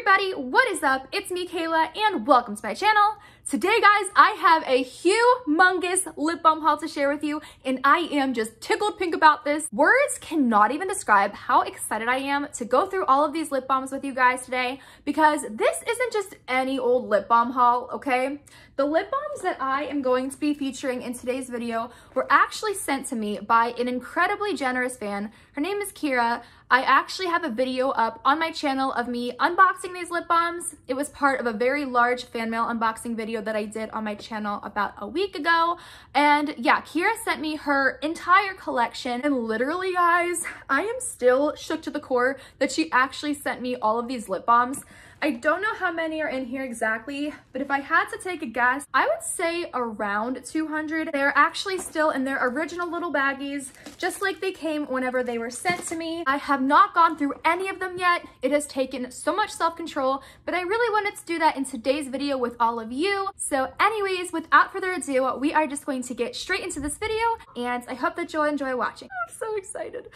everybody, what is up? It's me, Kayla, and welcome to my channel. Today, guys, I have a humongous lip balm haul to share with you, and I am just tickled pink about this. Words cannot even describe how excited I am to go through all of these lip balms with you guys today, because this isn't just any old lip balm haul, okay? The lip balms that I am going to be featuring in today's video were actually sent to me by an incredibly generous fan. Her name is Kira. I actually have a video up on my channel of me unboxing these lip balms. It was part of a very large fan mail unboxing video that I did on my channel about a week ago. And yeah, Kira sent me her entire collection and literally guys, I am still shook to the core that she actually sent me all of these lip balms. I don't know how many are in here exactly, but if I had to take a guess, I would say around 200. They're actually still in their original little baggies, just like they came whenever they were sent to me. I have not gone through any of them yet. It has taken so much self-control, but I really wanted to do that in today's video with all of you. So anyways, without further ado, we are just going to get straight into this video, and I hope that you'll enjoy watching. I'm so excited.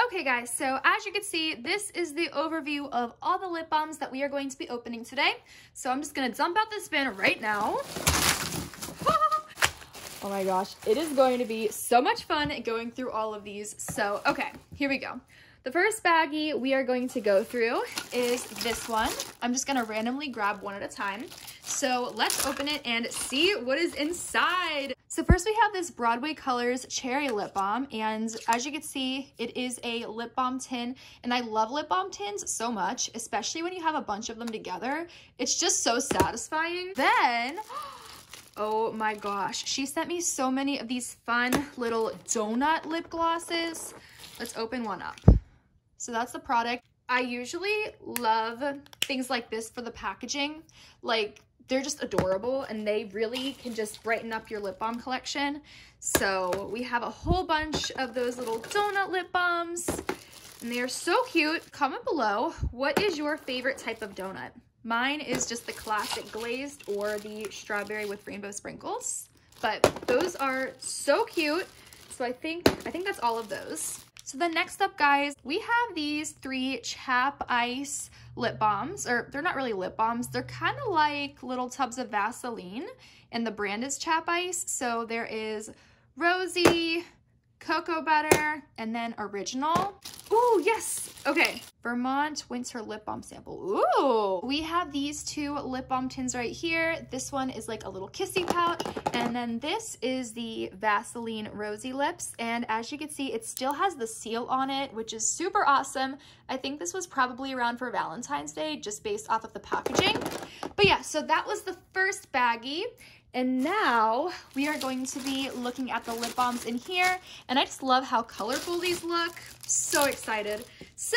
Okay guys, so as you can see, this is the overview of all the lip balms that we are going to be opening today. So I'm just gonna dump out this bin right now. oh my gosh, it is going to be so much fun going through all of these. So, okay, here we go. The first baggie we are going to go through is this one. I'm just gonna randomly grab one at a time. So let's open it and see what is inside. So first we have this Broadway Colors Cherry Lip Balm and as you can see, it is a lip balm tin and I love lip balm tins so much, especially when you have a bunch of them together. It's just so satisfying. Then, oh my gosh, she sent me so many of these fun little donut lip glosses. Let's open one up. So that's the product. I usually love things like this for the packaging. Like they're just adorable and they really can just brighten up your lip balm collection. So we have a whole bunch of those little donut lip balms and they are so cute. Comment below, what is your favorite type of donut? Mine is just the classic glazed or the strawberry with rainbow sprinkles. But those are so cute. So I think, I think that's all of those. So then next up, guys, we have these three Chap Ice lip balms, or they're not really lip balms. They're kind of like little tubs of Vaseline, and the brand is Chap Ice. So there is Rosy, Cocoa Butter, and then Original. Ooh, yes. Okay. Vermont Winter Lip Balm Sample. Ooh. We have these two lip balm tins right here. This one is like a little kissy pout. And then this is the Vaseline Rosy Lips. And as you can see, it still has the seal on it, which is super awesome. I think this was probably around for Valentine's Day, just based off of the packaging. But yeah, so that was the first baggie. And now we are going to be looking at the lip balms in here. And I just love how colorful these look. So excited. So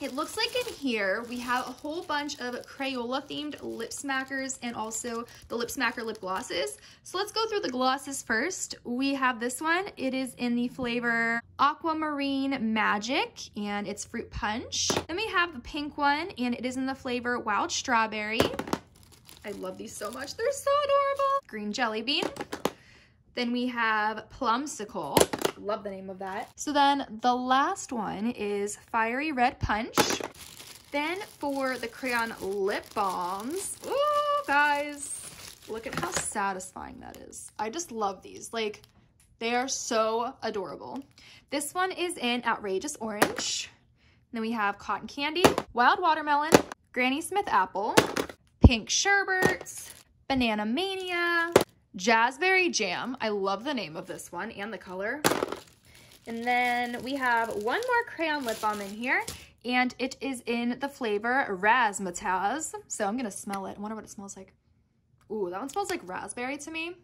it looks like in here we have a whole bunch of Crayola themed lip smackers and also the lip smacker lip glosses. So let's go through the glosses first. We have this one. It is in the flavor Aquamarine Magic and it's fruit punch. Then we have the pink one and it is in the flavor Wild Strawberry. I love these so much. They're so adorable. Green jelly bean. Then we have Plumsicle. Love the name of that. So then the last one is Fiery Red Punch. Then for the crayon lip balms, oh guys, look at how satisfying that is. I just love these. Like, they are so adorable. This one is in Outrageous Orange. Then we have Cotton Candy, Wild Watermelon, Granny Smith Apple, Pink Sherbet, Banana Mania, Jazzberry Jam. I love the name of this one and the color. And then we have one more crayon lip balm in here and it is in the flavor Razzmatazz. So I'm gonna smell it. I wonder what it smells like. Ooh, that one smells like raspberry to me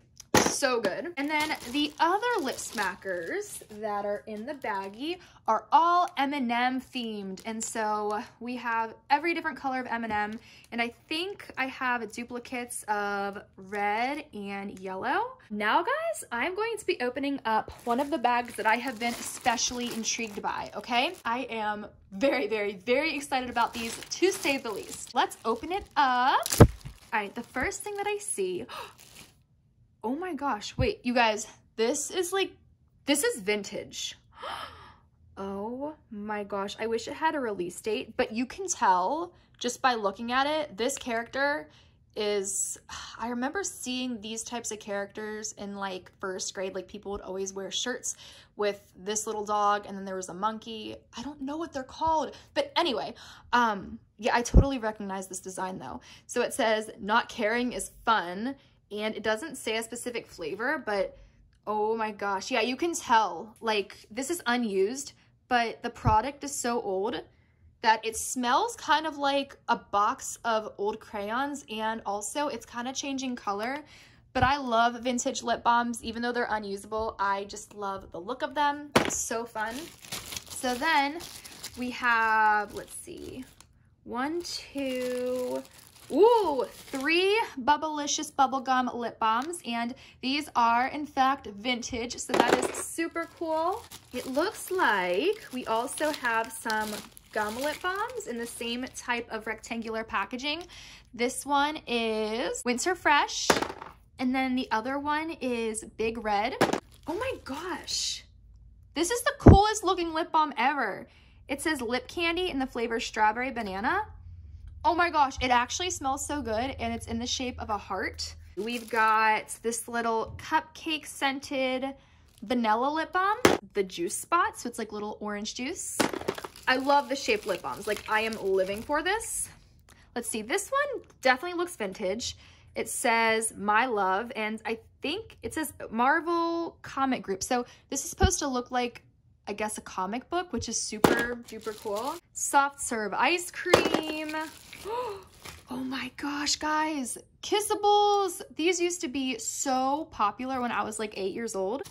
so good. And then the other lip smackers that are in the baggie are all M&M themed. And so we have every different color of M&M. And I think I have duplicates of red and yellow. Now guys, I'm going to be opening up one of the bags that I have been especially intrigued by, okay? I am very, very, very excited about these to say the least. Let's open it up. All right, the first thing that I see, Oh my gosh. Wait, you guys, this is like, this is vintage. Oh my gosh, I wish it had a release date, but you can tell just by looking at it, this character is, I remember seeing these types of characters in like first grade, like people would always wear shirts with this little dog and then there was a monkey. I don't know what they're called, but anyway, um, yeah, I totally recognize this design though. So it says, not caring is fun, and it doesn't say a specific flavor, but oh my gosh, yeah, you can tell, like, this is unused, but the product is so old that it smells kind of like a box of old crayons and also it's kind of changing color. But I love vintage lip balms, even though they're unusable. I just love the look of them. It's so fun. So then we have, let's see, one, two, Ooh, three Bubblicious Bubblegum Lip Balms, and these are, in fact, vintage, so that is super cool. It looks like we also have some gum lip balms in the same type of rectangular packaging. This one is Winter Fresh, and then the other one is Big Red. Oh my gosh, this is the coolest looking lip balm ever. It says lip candy in the flavor strawberry banana. Oh my gosh, it actually smells so good and it's in the shape of a heart. We've got this little cupcake scented vanilla lip balm, the juice spot, so it's like little orange juice. I love the shape lip balms, like I am living for this. Let's see, this one definitely looks vintage. It says My Love, and I think it says Marvel Comic Group. So this is supposed to look like I guess, a comic book, which is super duper cool. Soft serve ice cream. Oh my gosh, guys. Kissables. These used to be so popular when I was like eight years old.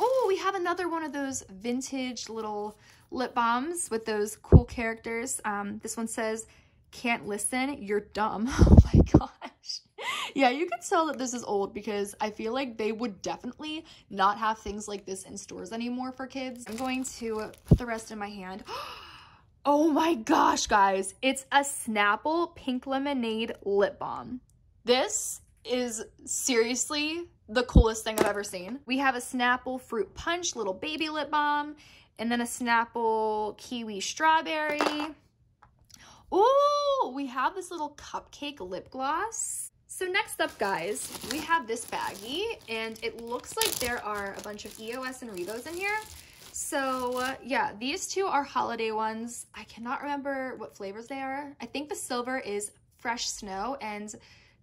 Oh, we have another one of those vintage little lip balms with those cool characters. Um, this one says, can't listen, you're dumb. Oh my gosh. Yeah, you can tell that this is old because I feel like they would definitely not have things like this in stores anymore for kids. I'm going to put the rest in my hand. Oh my gosh, guys. It's a Snapple Pink Lemonade Lip Balm. This is seriously the coolest thing I've ever seen. We have a Snapple Fruit Punch Little Baby Lip Balm, and then a Snapple Kiwi Strawberry. Oh, we have this little cupcake lip gloss. So next up, guys, we have this baggie, and it looks like there are a bunch of EOS and Revos in here. So uh, yeah, these two are holiday ones. I cannot remember what flavors they are. I think the silver is fresh snow and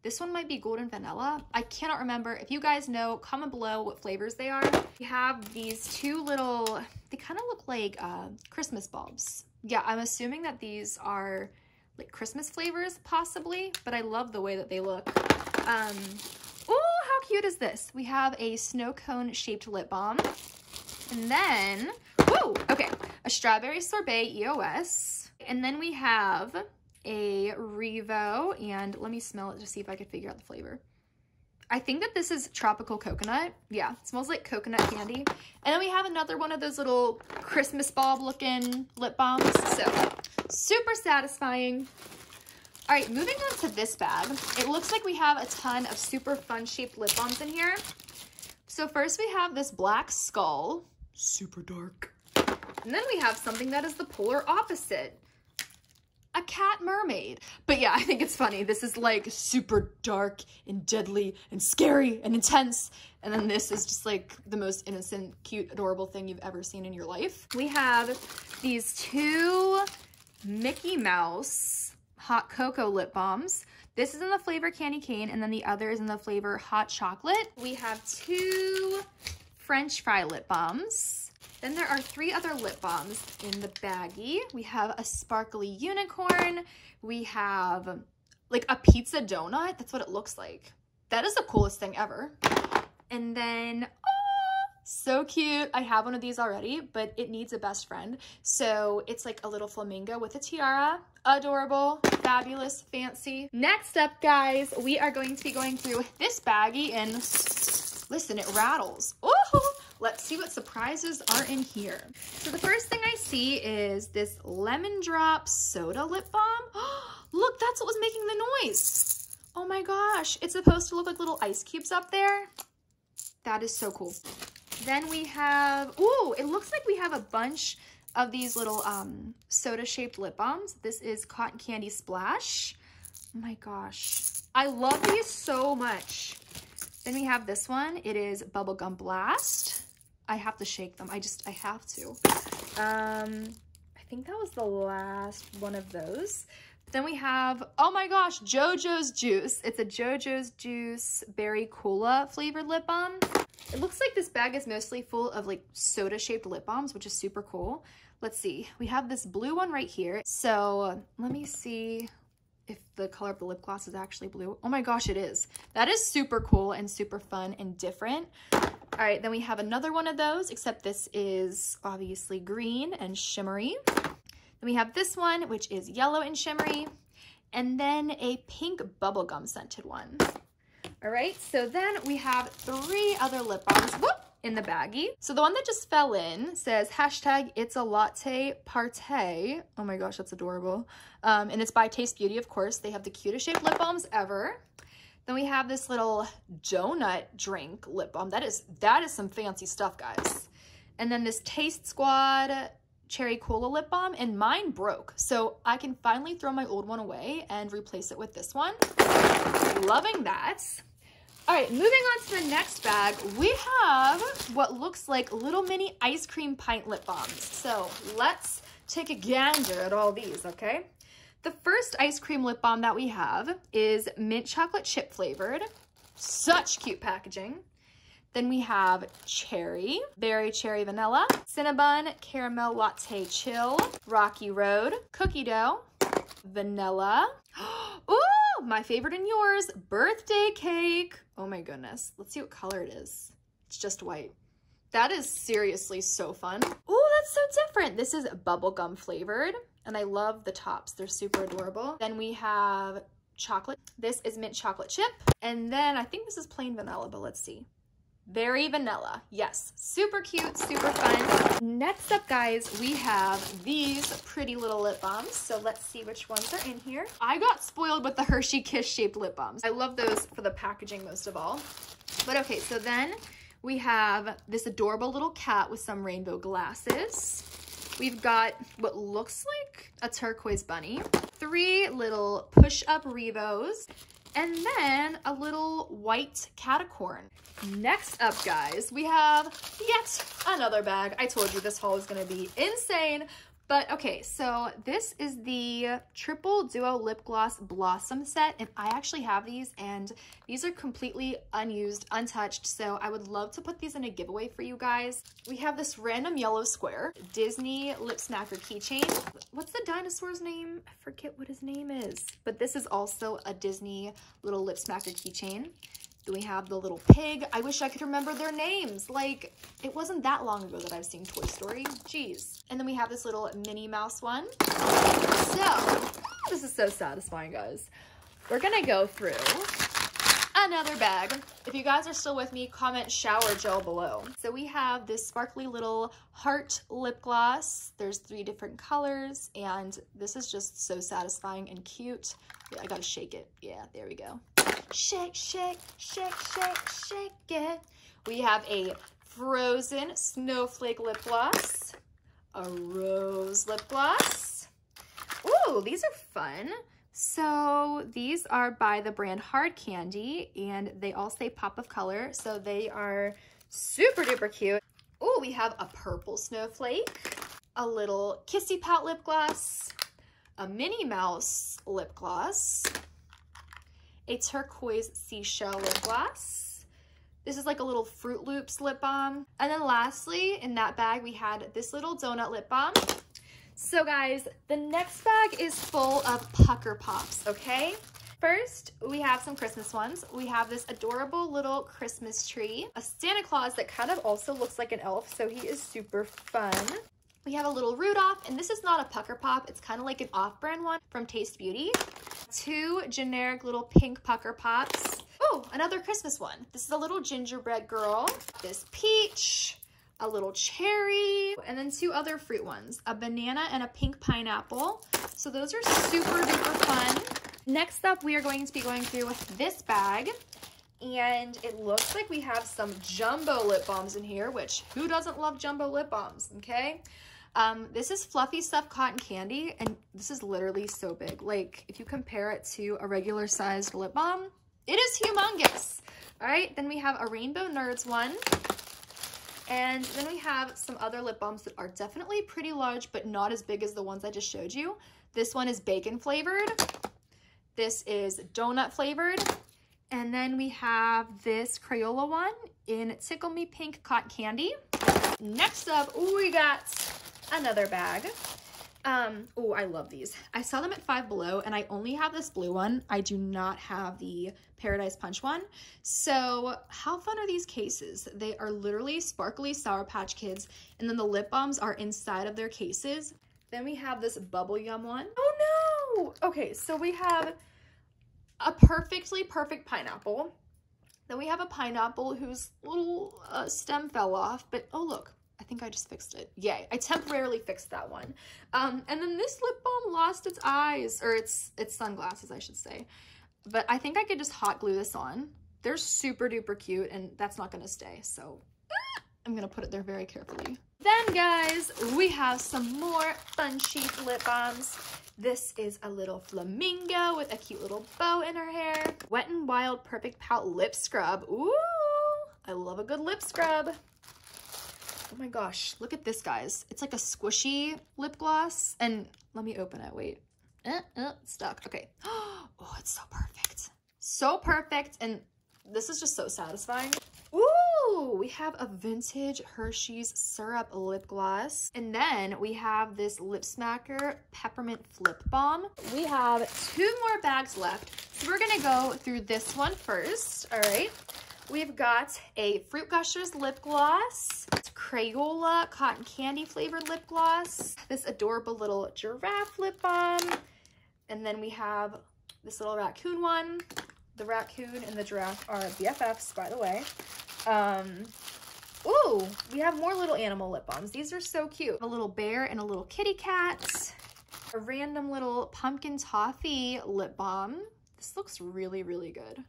this one might be golden vanilla. I cannot remember. If you guys know, comment below what flavors they are. We have these two little, they kind of look like uh, Christmas bulbs. Yeah, I'm assuming that these are like Christmas flavors possibly, but I love the way that they look. Um, oh, how cute is this? We have a snow cone shaped lip balm. And then, whoa, okay, a strawberry sorbet EOS. And then we have a Revo, and let me smell it to see if I could figure out the flavor. I think that this is tropical coconut. Yeah, smells like coconut candy. And then we have another one of those little Christmas bulb looking lip balms. So super satisfying. All right, moving on to this bag. It looks like we have a ton of super fun shaped lip balms in here. So first we have this black skull super dark. And then we have something that is the polar opposite. A cat mermaid. But yeah, I think it's funny. This is like super dark and deadly and scary and intense. And then this is just like the most innocent, cute, adorable thing you've ever seen in your life. We have these two Mickey Mouse hot cocoa lip balms. This is in the flavor candy cane and then the other is in the flavor hot chocolate. We have two French fry lip balms. Then there are three other lip balms in the baggie. We have a sparkly unicorn. We have like a pizza donut. That's what it looks like. That is the coolest thing ever. And then, oh, so cute. I have one of these already, but it needs a best friend. So it's like a little flamingo with a tiara. Adorable, fabulous, fancy. Next up, guys, we are going to be going through this baggie and listen, it rattles. Let's see what surprises are in here. So the first thing I see is this Lemon Drop Soda Lip Balm. look, that's what was making the noise. Oh my gosh, it's supposed to look like little ice cubes up there. That is so cool. Then we have, ooh, it looks like we have a bunch of these little um, soda-shaped lip balms. This is Cotton Candy Splash. Oh my gosh. I love these so much. Then we have this one. It is Bubblegum Blast. I have to shake them. I just, I have to. Um, I think that was the last one of those. Then we have, oh my gosh, JoJo's Juice. It's a JoJo's Juice Berry Cola flavored lip balm. It looks like this bag is mostly full of like soda shaped lip balms, which is super cool. Let's see, we have this blue one right here. So let me see if the color of the lip gloss is actually blue. Oh my gosh, it is. That is super cool and super fun and different. All right, then we have another one of those, except this is obviously green and shimmery. Then we have this one, which is yellow and shimmery, and then a pink bubblegum scented one. All right, so then we have three other lip balms whoop, in the baggie. So the one that just fell in says hashtag it's a latte partay. Oh my gosh, that's adorable. Um, and it's by Taste Beauty, of course. They have the cutest shaped lip balms ever. Then we have this little donut drink lip balm. That is, that is some fancy stuff, guys. And then this Taste Squad cherry cola lip balm and mine broke. So I can finally throw my old one away and replace it with this one. Loving that. All right, moving on to the next bag, we have what looks like little mini ice cream pint lip balms. So let's take a gander at all these, okay? The first ice cream lip balm that we have is mint chocolate chip flavored. Such cute packaging. Then we have cherry, berry cherry vanilla, cinnabon caramel latte chill, rocky road, cookie dough, vanilla. Ooh, my favorite and yours, birthday cake. Oh my goodness. Let's see what color it is. It's just white. That is seriously so fun. Oh, that's so different. This is bubblegum flavored and I love the tops. They're super adorable. Then we have chocolate. This is mint chocolate chip. And then I think this is plain vanilla, but let's see. Very vanilla. Yes, super cute, super fun. Next up, guys, we have these pretty little lip balms. So let's see which ones are in here. I got spoiled with the Hershey Kiss shaped lip balms. I love those for the packaging most of all. But okay, so then we have this adorable little cat with some rainbow glasses. We've got what looks like a turquoise bunny, three little push-up Revos, and then a little white catacorn. Next up, guys, we have yet another bag. I told you this haul is to be insane, but okay, so this is the Triple Duo Lip Gloss Blossom set, and I actually have these, and these are completely unused, untouched, so I would love to put these in a giveaway for you guys. We have this random yellow square, Disney Lip Smacker keychain. What's the dinosaur's name? I forget what his name is, but this is also a Disney little lip smacker keychain. We have the little pig. I wish I could remember their names. Like, it wasn't that long ago that I've seen Toy Story. Jeez. And then we have this little Minnie Mouse one. So, this is so satisfying, guys. We're gonna go through another bag. If you guys are still with me, comment shower gel below. So we have this sparkly little heart lip gloss. There's three different colors, and this is just so satisfying and cute. I gotta shake it. Yeah, there we go. Shake, shake, shake, shake, shake it. We have a frozen snowflake lip gloss, a rose lip gloss. Ooh, these are fun. So these are by the brand Hard Candy and they all say pop of color. So they are super duper cute. Oh, we have a purple snowflake, a little Kissy Pout lip gloss, a Minnie Mouse lip gloss, a turquoise seashell lip gloss. This is like a little Froot Loops lip balm. And then lastly, in that bag, we had this little donut lip balm. So guys, the next bag is full of pucker pops, okay? First, we have some Christmas ones. We have this adorable little Christmas tree, a Santa Claus that kind of also looks like an elf, so he is super fun. We have a little Rudolph, and this is not a pucker pop. It's kind of like an off-brand one from Taste Beauty. Two generic little pink pucker pops. Oh, another Christmas one. This is a little gingerbread girl. This peach, a little cherry, and then two other fruit ones, a banana and a pink pineapple. So those are super duper fun. Next up, we are going to be going through this bag and it looks like we have some jumbo lip balms in here, which who doesn't love jumbo lip balms, okay? Um, this is Fluffy Stuff Cotton Candy, and this is literally so big. Like, if you compare it to a regular sized lip balm, it is humongous. All right, then we have a Rainbow Nerds one. And then we have some other lip balms that are definitely pretty large, but not as big as the ones I just showed you. This one is bacon flavored. This is donut flavored. And then we have this Crayola one in Tickle Me Pink Cotton Candy. Next up, we got another bag. Um, oh, I love these. I saw them at Five Below and I only have this blue one. I do not have the Paradise Punch one. So how fun are these cases? They are literally sparkly Sour Patch Kids and then the lip balms are inside of their cases. Then we have this Bubble Yum one. Oh no! Okay, so we have a perfectly perfect pineapple. Then we have a pineapple whose little uh, stem fell off, but oh look, I think I just fixed it. Yay, I temporarily fixed that one. Um, and then this lip balm lost its eyes, or its, its sunglasses, I should say. But I think I could just hot glue this on. They're super duper cute, and that's not gonna stay, so ah, I'm gonna put it there very carefully. Then guys, we have some more Fun Chic lip balms. This is a little flamingo with a cute little bow in her hair. Wet n Wild Perfect Pout Lip Scrub. Ooh, I love a good lip scrub. Oh my gosh, look at this, guys. It's like a squishy lip gloss. And let me open it, wait. Uh, uh, stuck, okay. Oh, it's so perfect. So perfect, and this is just so satisfying. Ooh, we have a vintage Hershey's syrup lip gloss. And then we have this Lip Smacker Peppermint Flip Balm. We have two more bags left. So we're gonna go through this one first, all right? We've got a Fruit Gushers lip gloss, It's Crayola cotton candy flavored lip gloss, this adorable little giraffe lip balm, and then we have this little raccoon one, the raccoon and the giraffe are BFFs, by the way. Um, ooh, we have more little animal lip balms. These are so cute. A little bear and a little kitty cat. A random little pumpkin toffee lip balm. This looks really, really good.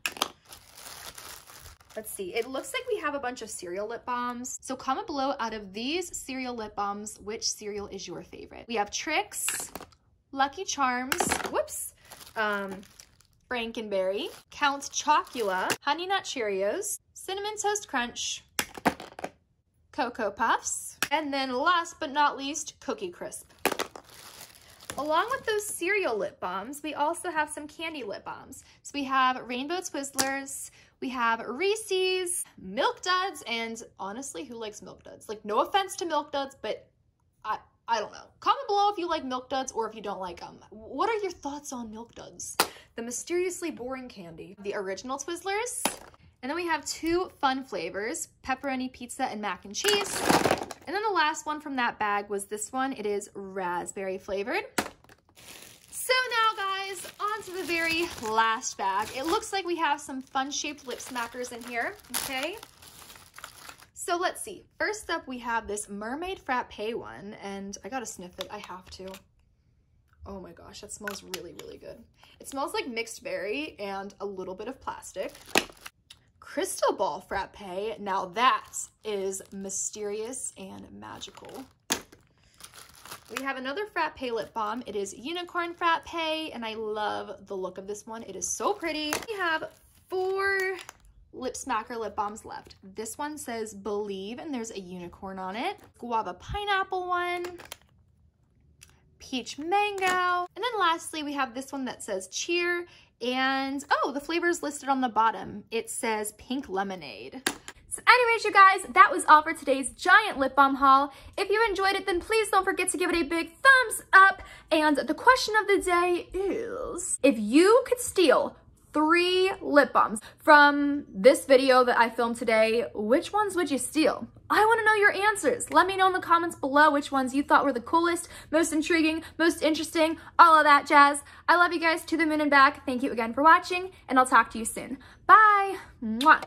Let's see. It looks like we have a bunch of cereal lip balms. So comment below out of these cereal lip balms, which cereal is your favorite? We have Trix, Lucky Charms, whoops, um, Frankenberry, Count Chocula, Honey Nut Cheerios, Cinnamon Toast Crunch, Cocoa Puffs, and then last but not least, Cookie Crisp. Along with those cereal lip balms, we also have some candy lip balms. So we have Rainbow Twizzlers, we have Reese's, Milk Duds, and honestly, who likes Milk Duds? Like, no offense to Milk Duds, but I, I don't know. Comment below if you like Milk Duds or if you don't like them. What are your thoughts on Milk Duds? The mysteriously boring candy. The original Twizzlers. And then we have two fun flavors, pepperoni pizza and mac and cheese. And then the last one from that bag was this one. It is raspberry flavored. So now guys, on to the very last bag. It looks like we have some fun shaped lip smackers in here, okay? So let's see. First up, we have this Mermaid Frappe one, and I gotta sniff it. I have to. Oh my gosh, that smells really, really good. It smells like mixed berry and a little bit of plastic. Crystal Ball Frappe. Now that is mysterious and magical. We have another Frappe lip balm. It is Unicorn Frappe, and I love the look of this one. It is so pretty. We have four lip smacker lip balms left. This one says Believe and there's a unicorn on it. Guava pineapple one. Peach mango. And then lastly, we have this one that says cheer. And oh, the flavor is listed on the bottom. It says pink lemonade. Anyways, you guys, that was all for today's giant lip balm haul. If you enjoyed it, then please don't forget to give it a big thumbs up. And the question of the day is, if you could steal three lip balms from this video that I filmed today. Which ones would you steal? I want to know your answers. Let me know in the comments below which ones you thought were the coolest, most intriguing, most interesting, all of that jazz. I love you guys to the moon and back. Thank you again for watching, and I'll talk to you soon. Bye! Mwah.